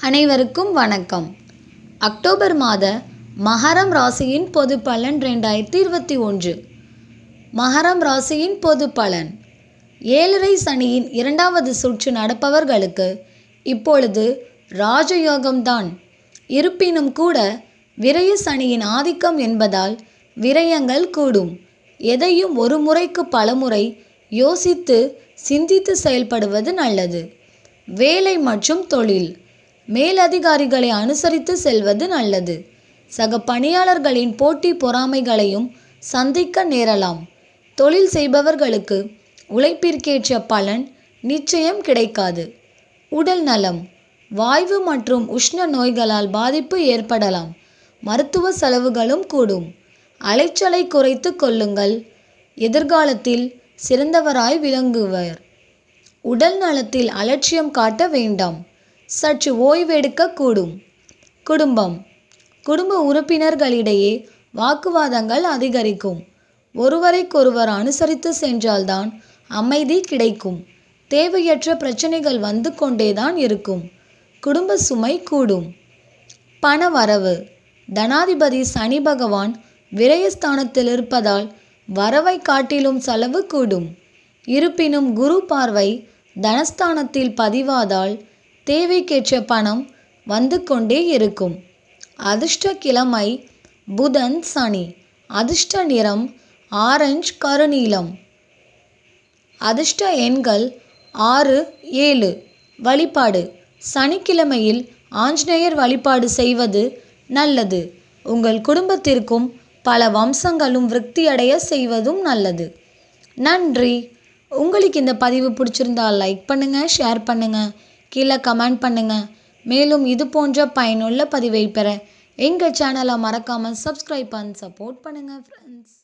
அனைவருக்கும் வணக்கம். அக்டோபர் மாத மகரம் ராசியின் பொது பலன் ரெண்டாயிரத்தி இருபத்தி ஒன்று. மகரம் ராசியின் பொது பலன். ஏழரை சனியின் இரண்டாவது சுற்று நடப்பவர்களுக்கு இப்பொழுது ராஜயோகம்தான். இருப்பினும் கூட விரய சனியின் ஆதிக்கம் என்பதால் விரயங்கள் கூடும். எதையும் ஒரு முறைக்கு பலமுறை யோசித்து சிந்தித்து செயல்படுவது நல்லது. வேலை மற்றும் தொழில். மேலதிகாரிகளை அனுசரித்து செல்வது நல்லது. சக பணியாளர்களின் போட்டி பொறாமைகளையும் சந்திக்க நேரலாம். தொழில் செய்பவர்களுக்கு உழைப்பிற்கேற்ற பலன் நிச்சயம் கிடைக்காது. உடல் நலம் வாய்வு மற்றும் உஷ்ண நோய்களால் பாதிப்பு ஏற்படலாம். மருத்துவ செலவுகளும் கூடும். அலைச்சலை குறைத்து கொள்ளுங்கள். எதிர்காலத்தில் சிறந்தவராய் விளங்குவர். உடல் நலத்தில் அலட்சியம் காட்ட வேண்டாம். சற்று ஓய்வெடுக்க கூடும் குடும்பம். குடும்ப உறுப்பினர்களிடையே வாக்குவாதங்கள் அதிகரிக்கும். ஒருவரைக்கொருவர் அனுசரித்து சென்றால்தான் அமைதி கிடைக்கும். தேவையற்ற பிரச்சனைகள் வந்து கொண்டேதான் இருக்கும். குடும்ப சுமை கூடும். பண வரவு. தனாதிபதி சனி பகவான் விரயஸ்தானத்தில் இருப்பதால் வரவை காட்டிலும் செலவு கூடும். இருப்பினும் குரு பார்வை தனஸ்தானத்தில் பதிவாதால் தேவைக்கேற்ற பணம் வந்து கொண்டே இருக்கும். அதிர்ஷ்ட கிழமை புதன் சனி. அதிர்ஷ்ட நிறம் ஆரஞ்சு கருநீலம். அதிர்ஷ்ட எண்கள் ஆறு ஏழு. வழிபாடு. சனிக்கிழமையில் ஆஞ்சநேயர் வழிபாடு செய்வது நல்லது. உங்கள் குடும்பத்திற்கும் பல வம்சங்களும் விருத்தியடைய செய்வதும் நல்லது. நன்றி. உங்களுக்கு இந்த பதிவு பிடிச்சிருந்தா லைக் பண்ணுங்கள் ஷேர் பண்ணுங்கள் கீழே கமெண்ட் பண்ணுங்கள் மேலும் இது போன்ற பயனுள்ள பதிவை பெற எங்கள் சேனலை மறக்காமல் சப்ஸ்கிரைப் அண்ட் சப்போர்ட் பண்ணுங்கள் ஃப்ரெண்ட்ஸ்